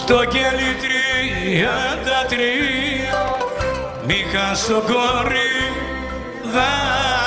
Στο κελί τριάντα τρία μη χάσω κόρη δα